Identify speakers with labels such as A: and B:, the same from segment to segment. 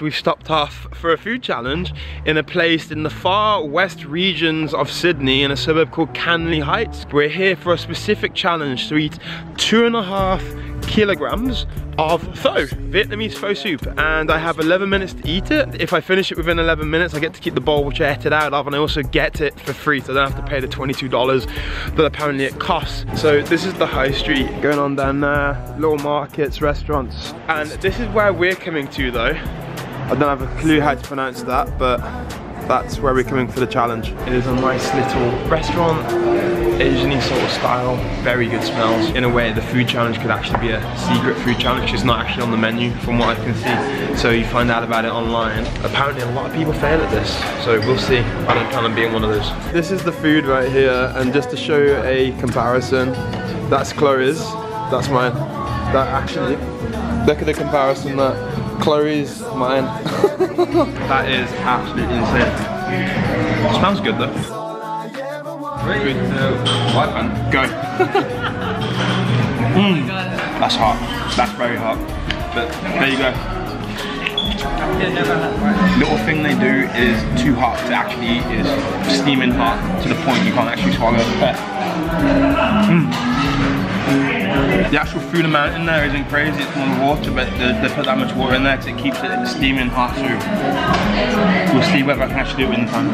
A: We've stopped off for a food challenge in a place in the far west regions of Sydney in a suburb called Canley Heights. We're here for a specific challenge to eat two and a half kilograms of pho, Vietnamese pho soup. And I have 11 minutes to eat it. If I finish it within 11 minutes, I get to keep the bowl which I ate it out of and I also get it for free so I don't have to pay the $22 that apparently it costs. So this is the high street going on down there, little markets, restaurants. And this is where we're coming to though. I don't have a clue how to pronounce that, but that's where we're coming for the challenge. It is a nice little restaurant, Asian sort of style, very good smells. In a way, the food challenge could actually be a secret food challenge. It's not actually on the menu from what I can see. So you find out about it online. Apparently a lot of people fail at this, so we'll see. I don't plan on being one of those. This is the food right here, and just to show you a comparison, that's Chloe's, that's mine. That actually, look at the comparison that Chloe's mine. that is absolutely insane. Smells good though.
B: Three, two, one,
A: go. mm. That's hot. That's very hot. But there you go. Little thing they do is too hot to actually eat is steaming hot to the point you can't actually swallow. Mm. The actual food amount in there isn't crazy, it's more water, but they, they put that much water in there because it keeps it steaming hot, so we'll see whether I can actually do it in time.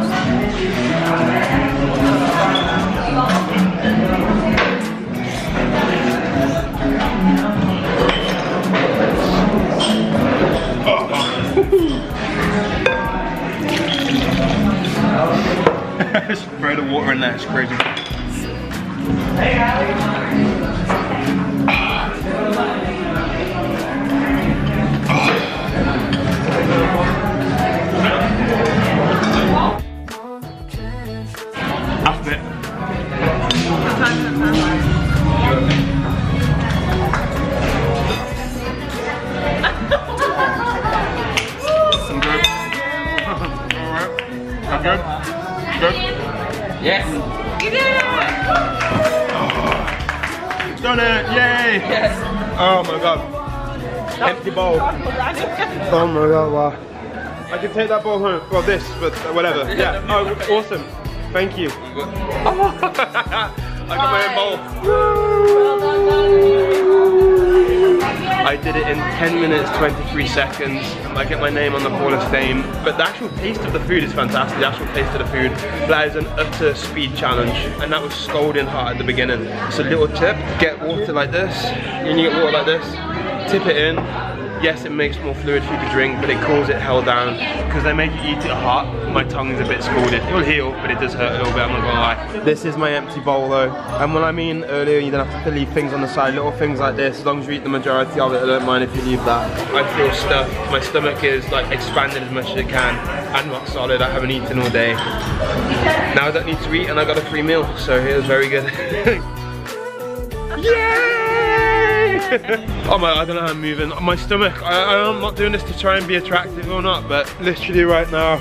A: Throw the water in there, it's crazy. Good? Good?
B: Yes.
C: You did it!
A: Done it! Yay!
B: Yes.
A: Oh my god. Empty bowl. Oh my god, wow. I can take that bowl home. Well, this, but whatever. Yeah. Oh, awesome. Thank you. I got my own bowl. I did it in 10 minutes 23 seconds. I get my name on the Hall of Fame. But the actual taste of the food is fantastic. The actual taste of the food. That is an utter speed challenge. And that was scalding hot at the beginning. So little tip, get water like this. When you get water like this, tip it in, yes, it makes more fluid for you to drink, but it cools it hell down. Because they make you eat it hot, my tongue is a bit scalded. It will heal, but it does hurt a little bit, I'm not gonna lie. This is my empty bowl though. And when I mean earlier, you don't have to leave things on the side, little things like this, as long as you eat the majority of it, I don't mind if you leave that. I feel stuffed. My stomach is like expanded as much as it can. I'm not solid, I haven't eaten all day. Now I don't need to eat and I got a free meal, so it was very good. yeah! oh my, I don't know how I'm moving. My stomach, I, I'm not doing this to try and be attractive or not, but literally right now,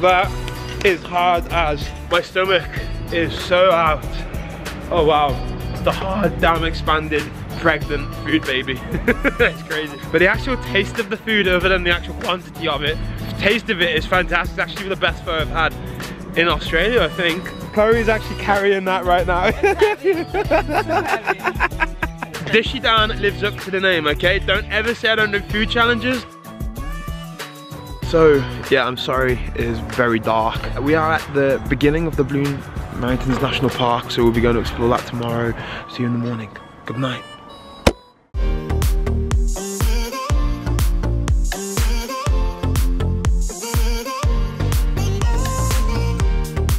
A: that is hard as. My stomach is so out. Oh wow, the hard, damn expanded, pregnant food baby. That's crazy. But the actual taste of the food, other than the actual quantity of it, taste of it is fantastic. It's actually the best pho I've had in Australia, I think. Chloe's actually carrying that right now. Dishy Dan lives up to the name, okay? Don't ever say I don't do food challenges. So, yeah, I'm sorry, it is very dark. We are at the beginning of the Blue Mountains National Park, so we'll be going to explore that tomorrow. See you in the morning. Good night.